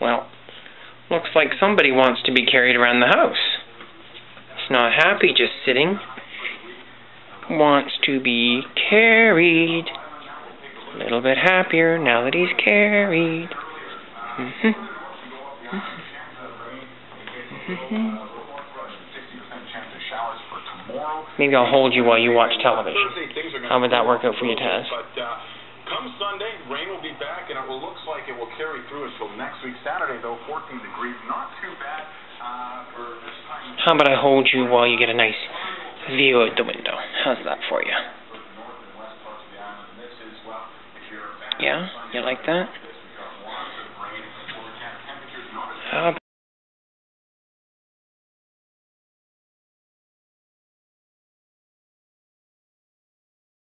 Well, looks like somebody wants to be carried around the house. It's not happy just sitting. Wants to be carried. A little bit happier now that he's carried. Mm-hmm. Mm-hmm. Maybe I'll hold you while you watch television. How would that work out for you, Taz? Come Sunday, rain will be back, and it will, looks like it will carry through until next week. Saturday, though, 14 degrees, not too bad uh, for this time. How about I hold you while you get a nice view out the window? How's that for you? Yeah? You like that?